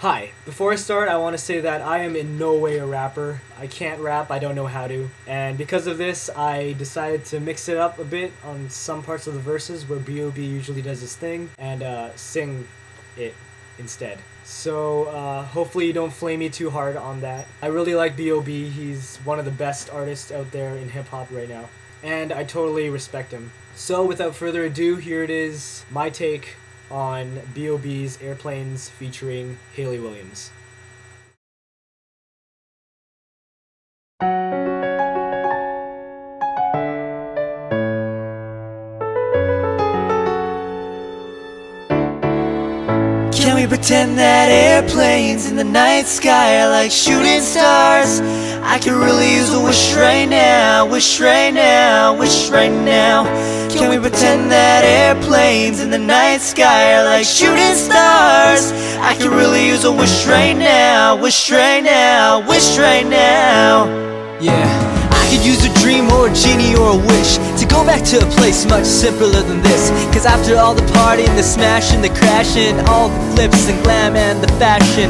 Hi, before I start, I want to say that I am in no way a rapper. I can't rap, I don't know how to. And because of this, I decided to mix it up a bit on some parts of the verses where B.O.B. usually does his thing and uh, sing it instead. So uh, hopefully you don't flame me too hard on that. I really like B.O.B. He's one of the best artists out there in hip hop right now. And I totally respect him. So without further ado, here it is, my take on B.O.B.'s Airplanes featuring Hayley Williams. Can we pretend that airplanes in the night sky are like shooting stars? I could really use a wish right now, wish right now, wish right now. Can we pretend that airplanes in the night sky are like shooting stars? I could really use a wish right now, wish right now, wish right now. Yeah. I could use a dream or a genie or a wish go back to a place much simpler than this. Cause after all the partying, the smashing, the crashing All the flips and glam and the fashion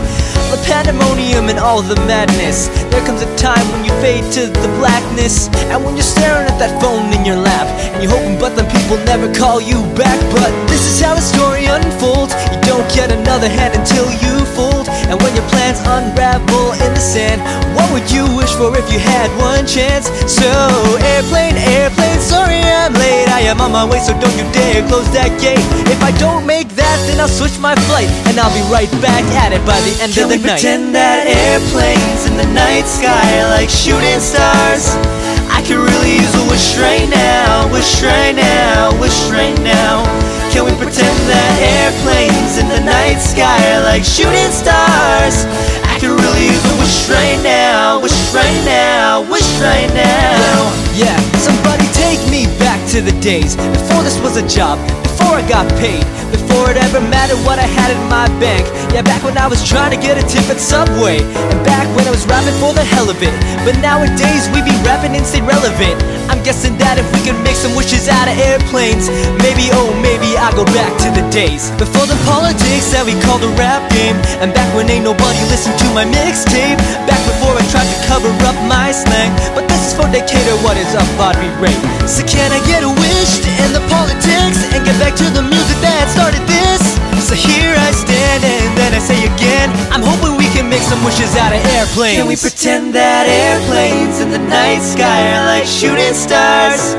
The pandemonium and all the madness There comes a time when you fade to the blackness. And when you're staring at that phone in your lap And you're hoping but then people never call you back. But this is how the story unfolds. You don't get another hand until you fold. And when your plans unravel in the sand What would you wish for if you had one chance? So, airplane, late I am on my way so don't you dare close that gate If I don't make that then I'll switch my flight And I'll be right back at it by the end Can of the we night pretend that airplanes in the night sky are like shooting stars? I could really use a wish right now, wish right now, wish right now. Can we pretend that airplanes in the night sky are like shooting stars? I could really use a wish right to the days. Before this was a job, before I got paid Before it ever mattered what I had in my bank. Yeah, back when I was trying to get a tip at Subway And back when I was rapping for the hell of it. But nowadays we be rapping and stay relevant. I'm guessing that if we could make some wishes out of airplanes Maybe, oh maybe I'll go back to the days. Before the politics that we called a rap game And back when ain't nobody listened to my mixtape. Back before I tried to cover up my slang But this is for Decatur, what is up, Bobby Ray? So can I get a wish to end the politics And get back to the music that started this? So here I stand and then I say again I'm hoping we can make some wishes out of airplanes Can we pretend that airplanes in the night sky are like shooting stars?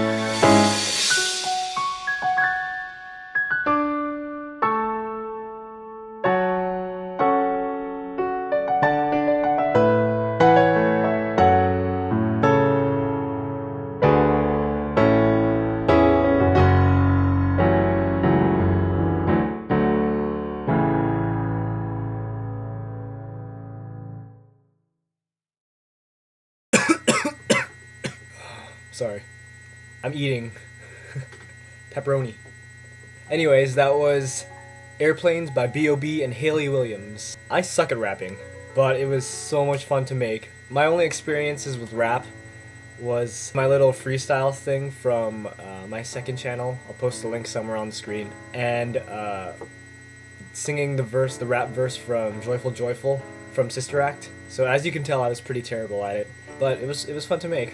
Sorry. I'm eating pepperoni. Anyways, that was Airplanes by B.O.B. and Hayley Williams. I suck at rapping, but it was so much fun to make. My only experiences with rap was my little freestyle thing from uh, my second channel. I'll post the link somewhere on the screen. And uh, singing the verse, the rap verse from Joyful Joyful from Sister Act. So as you can tell, I was pretty terrible at it, but it was it was fun to make.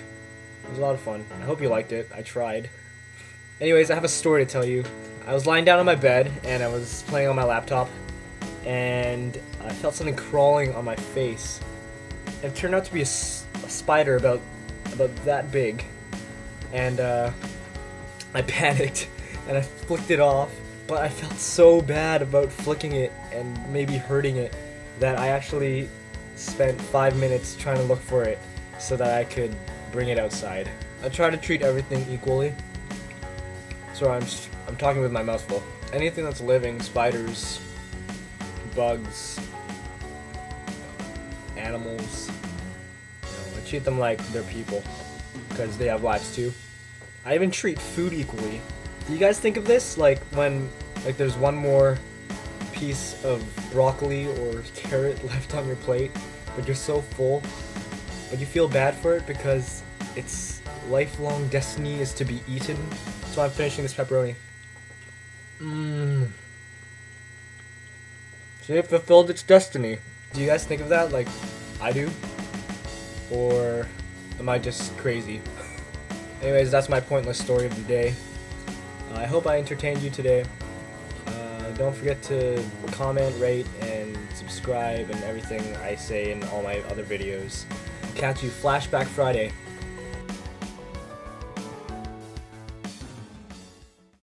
It was a lot of fun. I hope you liked it. I tried. Anyways, I have a story to tell you. I was lying down on my bed and I was playing on my laptop, and I felt something crawling on my face. It turned out to be a spider about about that big, and uh, I panicked and I flicked it off. But I felt so bad about flicking it and maybe hurting it that I actually spent five minutes trying to look for it so that I could bring it outside. I try to treat everything equally. So I'm I'm talking with my mouth full. Anything that's living, spiders, bugs, animals, you know, I treat them like they're people because they have lives too. I even treat food equally. Do you guys think of this like when like there's one more piece of broccoli or carrot left on your plate, but you're so full, but you feel bad for it because its lifelong destiny is to be eaten. So I'm finishing this pepperoni. Mmm. See, it fulfilled its destiny. Do you guys think of that like I do? Or am I just crazy? Anyways, that's my pointless story of the day. Uh, I hope I entertained you today. Uh, don't forget to comment, rate, and subscribe and everything I say in all my other videos. Catch you Flashback Friday.